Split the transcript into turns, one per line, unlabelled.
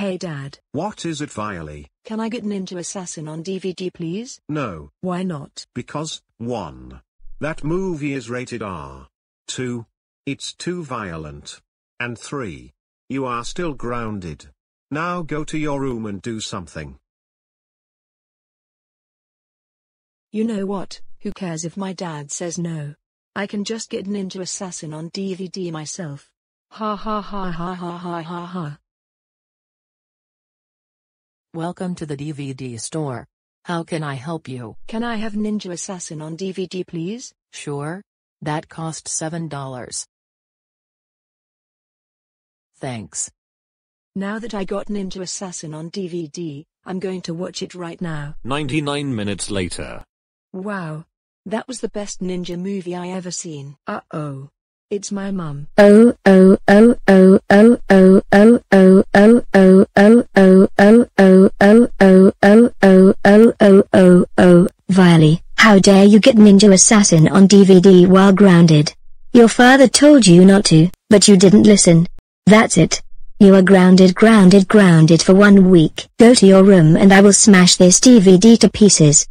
Hey dad,
What is it, Violy?
can I get Ninja Assassin on DVD please?
No,
Why not?
because, 1. That movie is rated R. 2. It's too violent. And 3. You are still grounded. Now go to your room and do something.
You know what, who cares if my dad says no? I can just get Ninja Assassin on DVD myself. Ha ha ha ha ha ha ha ha.
Welcome to the DVD store. How can I help you?
Can I have Ninja Assassin on DVD please?
Sure. That cost $7. Thanks.
Now that I got Ninja Assassin on DVD, I'm going to watch it right now.
99 minutes later.
Wow. That was the best ninja movie I ever seen. Uh-oh. It's my mum.
Oh oh oh oh oh oh oh oh oh oh oh oh oh Oh, oh, oh, oh, oh, oh, oh, oh,
Violy, how dare you get Ninja Assassin on DVD while grounded? Your father told you not to, but you didn't listen. That's it. You are grounded grounded grounded for one week. Go to your room and I will smash this DVD to pieces.